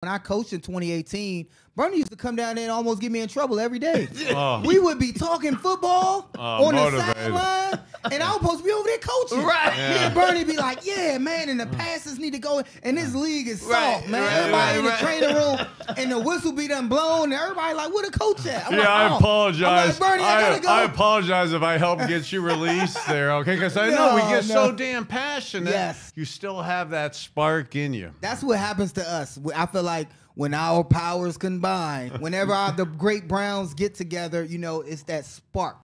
when I coached in 2018, Bernie used to come down there and almost get me in trouble every day. Oh. We would be talking football Oh, on the sideline, and I was supposed to be over there coaching. Right. Me and Bernie be like, "Yeah, man, and the passes need to go." And this league is soft, Right, man. right, everybody in the right, training room, and the whistle be done blown, and everybody like, "Where the coach at?" I'm Yeah, like, I "Oh." apologize. I'm like, Bernie, I, I, gotta go. I apologize if I helped get you released there, okay? Because I know we get no. so damn passionate. Yes. You still have that spark in you. That's what happens to us. I feel like when our powers combine, whenever our, the great Browns get together, you know, it's that spark.